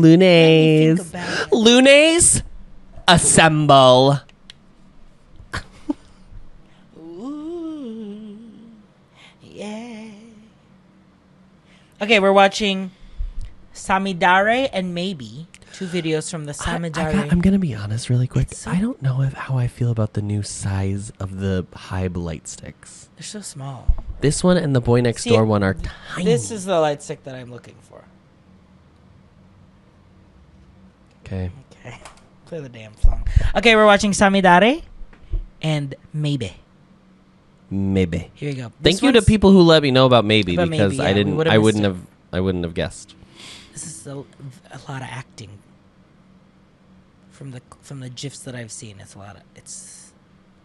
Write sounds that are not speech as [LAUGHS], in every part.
Lunes. about. Lunes, assemble. Ooh, yeah. Okay, we're watching Samidare and Maybe. Two videos from the Samidare. I, Samidare. am gonna be honest, really quick. So- I don't know if, how I feel about the new size of the Hybe light sticks. They're so small. This one and the Boy Next See, Door one are tiny. This is the light stick that I'm looking for. Okay. Okay. Play the damn song. Okay, we're watching Samidare and Maybe. Maybe. Here we go. Thank This you to people who let me know about maybe About because Maybe, yeah, I didn't. I wouldn't it. have. I wouldn't have guessed. This is a, a lot of acting. From the from the gifs that I've seen, it's a lot of it's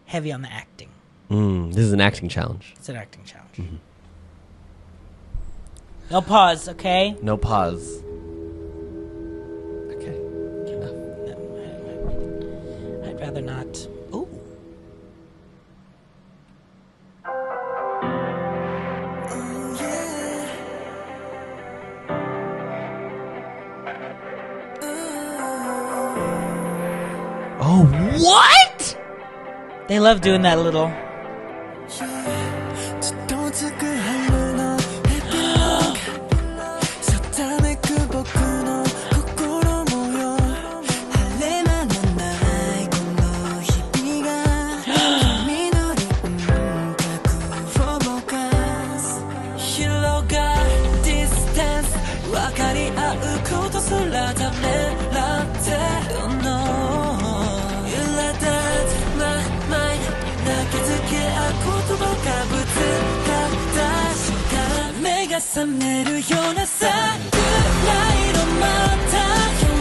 heavy on the acting. Mm, this is an acting challenge. It's an acting challenge. Mm-hmm. No pause, okay? No pause. Rather not. Ooh. Oh, oh, what? They love doing that little.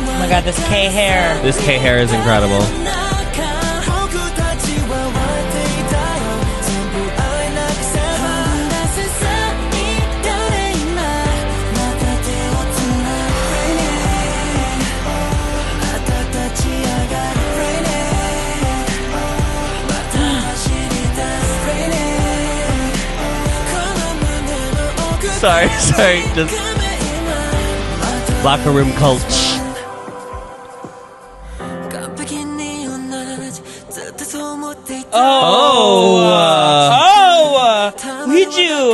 Oh my god, this K hair. This K hair is incredible. Sorry, [LAUGHS] sorry. Just locker room culture. Oh! uh, Oh! Would [GASPS] [GASPS] you?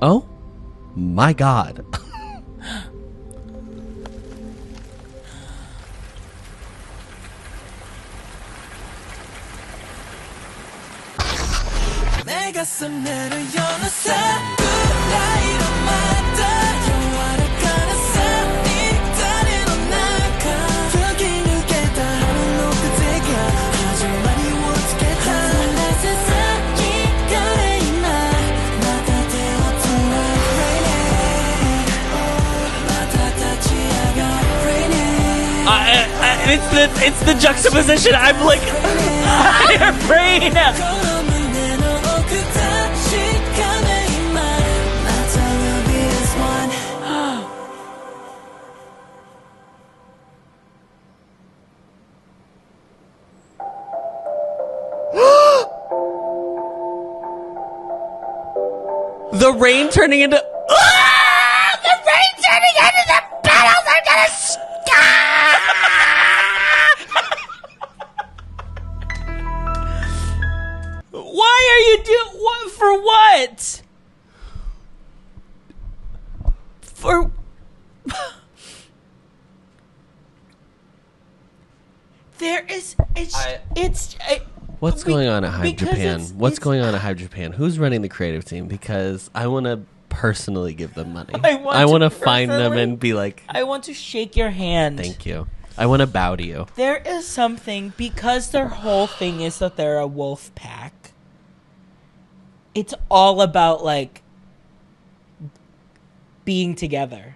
Oh my god.「it's the it's the juxtaposition. I'm like [LAUGHS] higher brain. [GASPS] the rain turning into [GASPS] ah! the rain turning into the petals. I'm gonna. stop. [LAUGHS] For what? For. there is. It's. I, it's. I, What's we, going on at Hybe Japan? It's, What's it's, going on at Hybe Japan? Who's running the creative team? Because I want to personally give them money. I want, I want to, to find them and be like, I want to shake your hand. Thank you. I want to bow to you. There is something because their whole thing is that they're a wolf pack. It's all about like being together.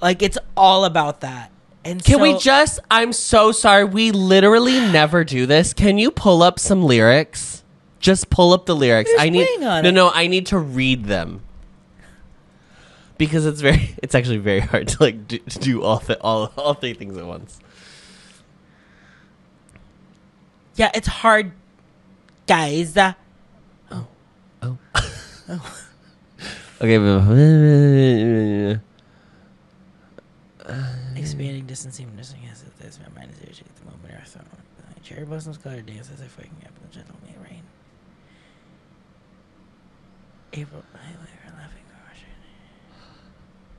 Like it's all about that. And Can we just? I'm so sorry. We literally [SIGHS] never do this. Can you pull up some lyrics? Just pull up the lyrics. I need. no, it. no. I need to read them because it's very. [LAUGHS] It's actually very hard to like do, to do all the all all three things at once. Yeah, it's hard, guys. Uh, [LAUGHS] Okay. Expanding distance, even distance, yes, this my mind is irritated at the moment. Earth, so, uh, cherry blossoms color dance as if waking up in the gentle May rain. April,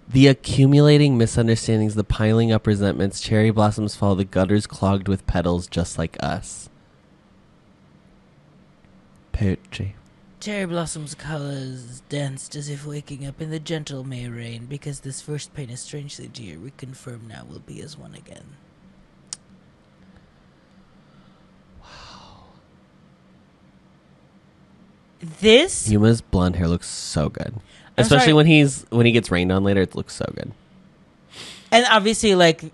The accumulating misunderstandings, the piling up resentments, cherry blossoms fall, the gutters clogged with petals just like us. Poetry. Cherry blossoms colors danced as if waking up in the gentle May rain, because this first pain is strangely dear. We confirm now we'll be as one again. Wow. This Yuma's blonde hair looks so good. I'm Especially sorry. when he's when he gets rained on later, it looks so good. and obviously like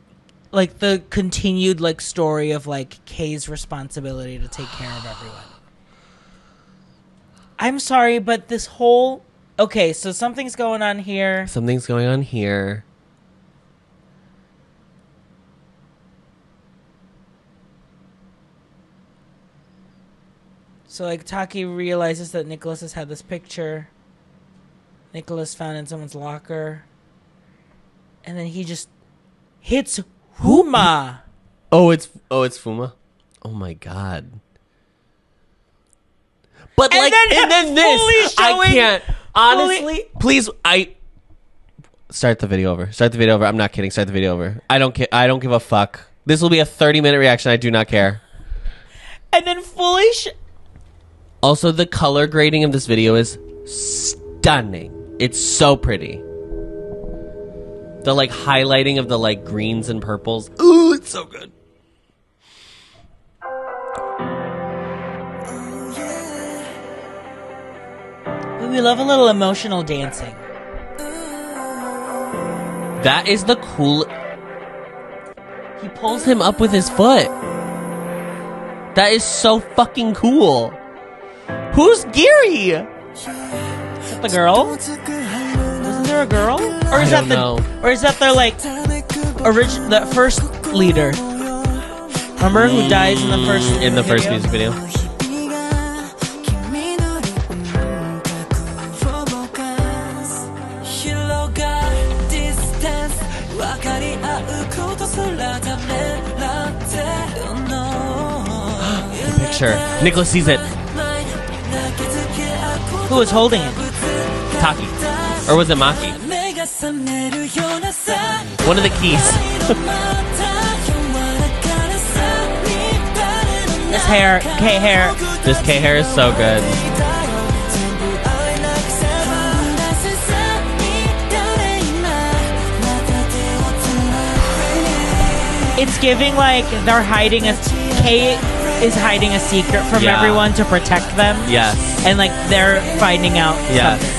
like the continued like story of like K's responsibility to take care of everyone. I'm sorry, but this whole okay, so something's going on here. Something's going on here. So like Taki realizes that Nicholas has had this picture. Nicholas found in someone's locker. And then he just hits Huma. Oh, it's oh, it's Fuma. Oh my god. But And like, then and then this, fully I can't. Honestly, fully- please, I start the video over. Start the video over. I'm not kidding. Start the video over. I don't care. I don't give a fuck. This will be a 30 minute reaction. I do not care. And then fully sh- Also, the color grading of this video is stunning. It's so pretty. The like highlighting of the like greens and purples. Ooh, it's so good. We love a little emotional dancing. That is the cool. He pulls him up with his foot. That is so fucking cool. Who's Geary? Is that the girl? Wasn't there a girl? Or is that the know. or is that their like original the first leader? Remember who dies in the first In the first video? music video. Picture. Nicholas sees it. Who was holding it? Taki. Or was it Maki? One of the keys. [LAUGHS] This hair, K hair. This K hair is so good. It's giving like they're hiding a K is hiding a secret from Yeah. everyone to protect them. Yes. And like they're finding out Yes. something.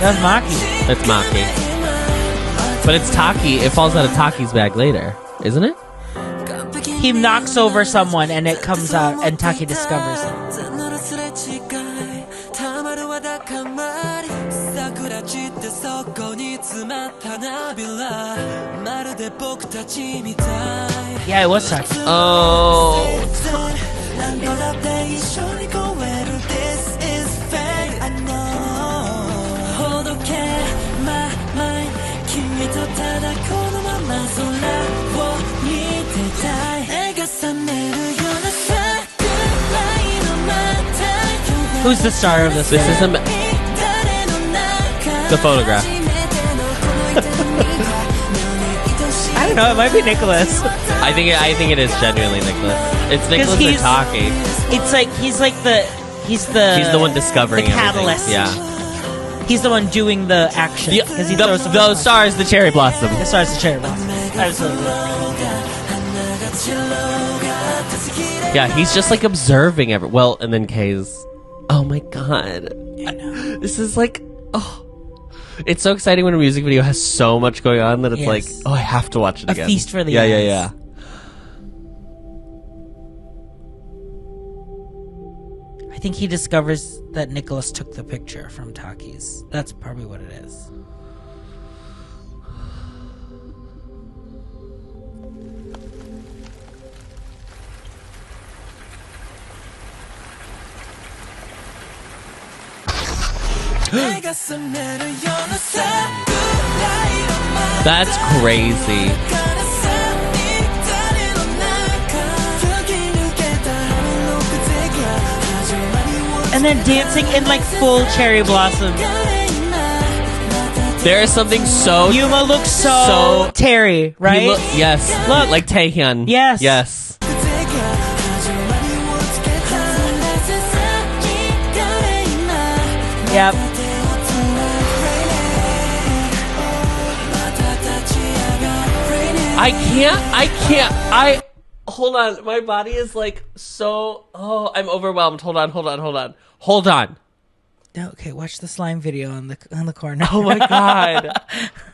That's Maki. That's Maki. But it's Taki. It falls out of Taki's bag later, isn't it? He knocks over someone and it comes out and Taki discovers it. そこに詰まった花びらまるで僕たちみたい Yeah, it was Taki. Oh. 何度だって一緒に越える This is fate I know ほどけままい君とただこのまま空を見てたい目が覚めるような桜 Who's the star of this? This movie? is a ma- the photograph. [LAUGHS] I don't know. It might be Nicholas. I think it, I think it is genuinely Nicholas. It's Nicholas he's- Nataki. It's like he's like the he's the He's the one discovering the everything. catalyst. Yeah. He's the one doing the action The, because he the, throws some those stars, the cherry blossom. The stars the cherry blossom. Absolutely. Yeah, he's just like observing every. Well, and then K's. Oh my god. This is like. Oh. It's so exciting when a music video has so much going on that it's Yes. like, oh, I have to watch it A again. feast for the Yeah, yeah, eyes. yeah. I think he discovers that Nicholas took the picture from Taki's. That's probably what it is. That's crazy. And then dancing in like full cherry blossom. There is something so. Yuma looks so, So- Terry, right? look- yes. Look. Like Taehyun. Yes. Yes. yep. I can't. I can't. I. Hold on. My body is like so. Oh, I'm overwhelmed. Hold on. Hold on. Hold on. Hold on. Okay, watch the slime video on the on the corner. Oh my [LAUGHS] god.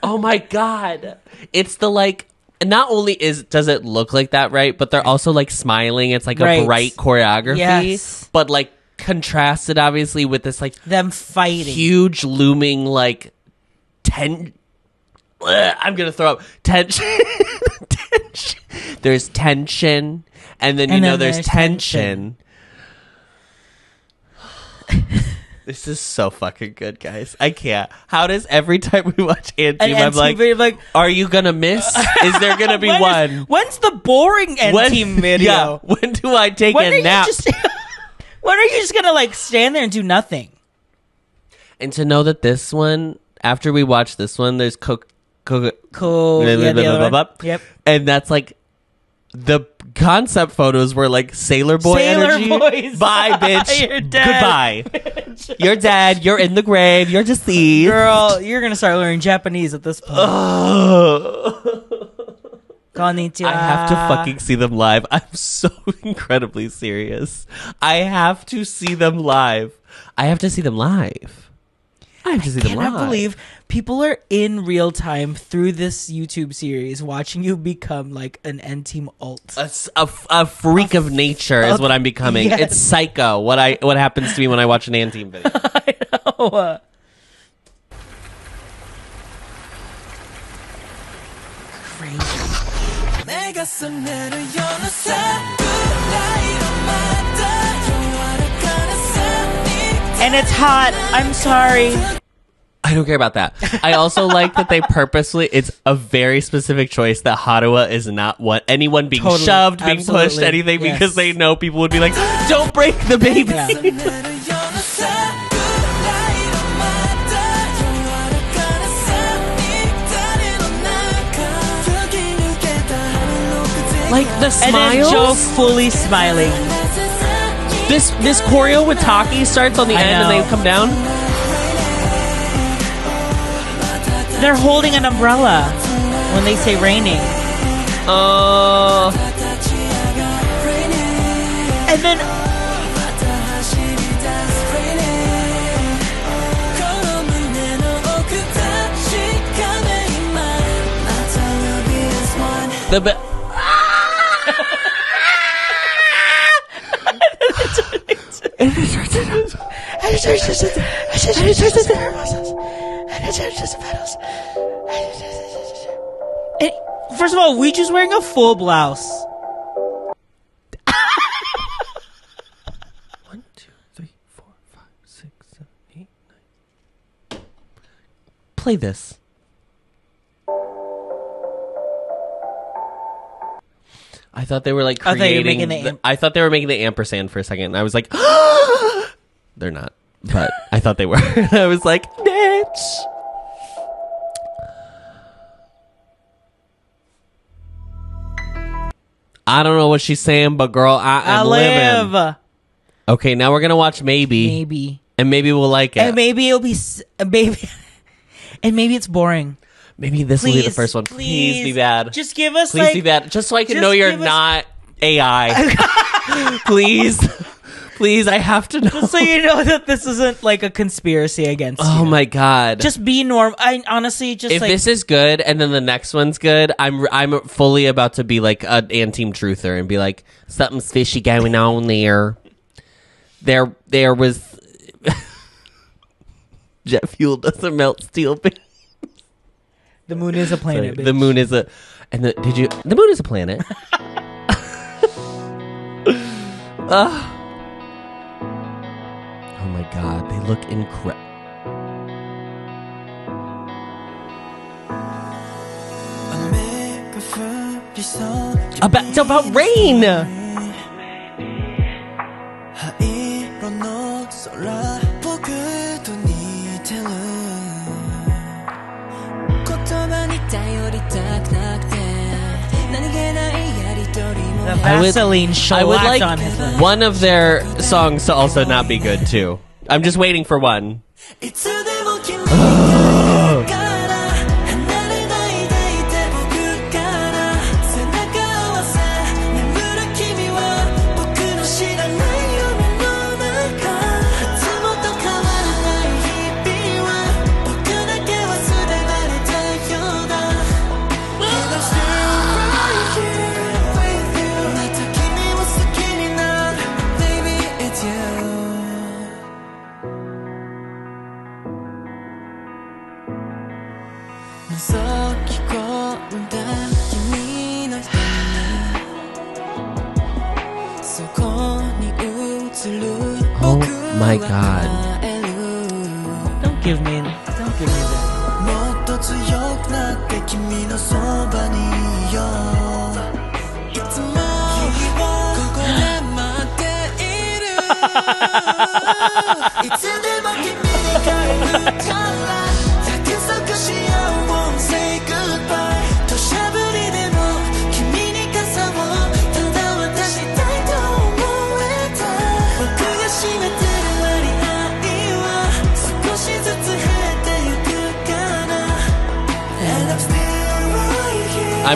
oh my god. It's the like not only is does it look like that right, but they're also like smiling. It's like Right. a bright choreography. Yes. But like contrasted obviously with this like Them fighting. huge looming like ten I'm gonna throw up tension. tension. [LAUGHS] There's tension, and then you And know then there's, there's tension. [LAUGHS] this is so fucking good, guys. I can't. How does every time we watch &TEAM, I'm like, like are you gonna miss? Is there gonna be [LAUGHS] when is- one? when's the boring end When- team video? Yeah. When do I take When a nap? just When are you just gonna like stand there and do nothing? And to know that this one, after we watch this one, there's Coke. Coke Cool. Blah, Yeah, blah, blah, blah, blah. Yep. and that's like the concept photos were like Sailor Boy Sailor energy. Boys. [LAUGHS] Bye, bitch. [LAUGHS] You're dead. Goodbye. [LAUGHS] you're dead. You're in the grave. You're deceased. Girl, you're gonna start learning Japanese at this point. Konnichiwa. I have to fucking see them live. I'm so incredibly serious. I have to see them live. I have to see them live. I have to see them live. cannot believe people are in real time through this YouTube series watching you become like an &TEAM alt. A freak of nature is what I'm becoming. yes. It's psycho. What I what happens to me when I watch an &TEAM video? [LAUGHS] I know. Crazy. and it's hot. I'm sorry. I don't care about that. I also [LAUGHS] like that they purposely, it's a very specific choice that Harua is not what anyone being totally, shoved, being pushed, anything, yes. because they know people would be like, [GASPS] don't break the baby. Yeah. Like the smile. And then Jo fully smiling. This this choreo with Taki starts on the I end and know. they come down. They're holding an umbrella when they say raining. Uh, And then 걸음 exorcist of petals. And first of all, Ouija's wearing a full blouse. One, two, three, four, five, six, seven, eight, nine. Play this. I thought they were like creating. I thought, the, the I thought they were making the ampersand for a second. And I was like, [GASPS] they're not. But I thought they were. [LAUGHS] I was like, bitch. I don't know what she's saying, but girl, I I am living. live. Okay, now we're gonna watch maybe, Maybe. and maybe we'll like it. And maybe it'll be s- maybe [LAUGHS] and maybe it's boring. Maybe this will be the first one. Please, be bad. Just give us Please like be bad, just so I can know you're us- not AI. [LAUGHS] Please, please, I have to know. so you know that this isn't like a conspiracy against oh you. my god! Just be normal. I honestly just if like this is good and then the next one's good, I'm I'm fully about to be like an anti truther and be like something's fishy going on there. There there was [LAUGHS] jet fuel doesn't melt steel. beams. the moon is a planet. the moon is a and the did you the moon is a planet. Ugh. [LAUGHS] Ah my God, they look incredible. About it's about rain. The Vaseline I would, I would like on his one of their songs to also not be good too. I'm just waiting for one.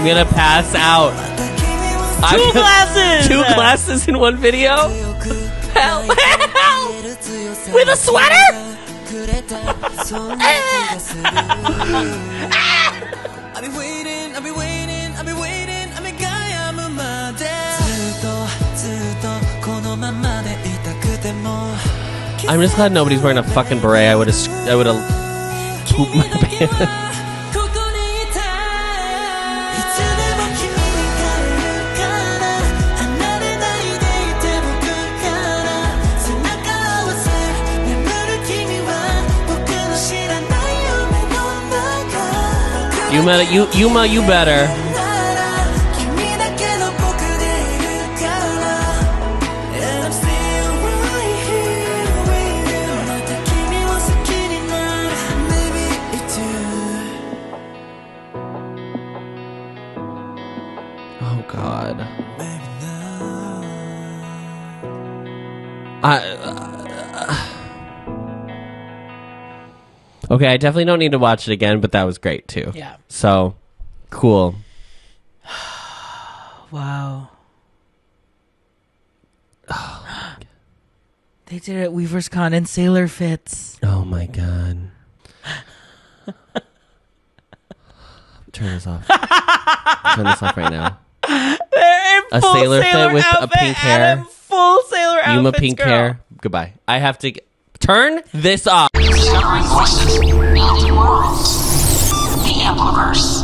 I'm gonna pass out. I'm 2 glasses. Two glasses in one video. Help! [LAUGHS] Help! With a sweater. I'm just glad nobody's wearing a fucking beret. I would have, I would have pooped my [LAUGHS] pants. Yuma, you Yuma, you better. Okay, I definitely don't need to watch it again, but that was great too. Yeah. So, cool. [SIGHS] Wow. [SIGHS] they did it at Weverse Con in sailor fits. Oh my god. Turn this off. Turn this off right now. They're in A full sailor fit with a outfit, pink hair. Adam, full sailor Yuma outfits, pink girl. hair. Goodbye. I have to get, turn this off. Discovering voices, building worlds. The Ampliverse.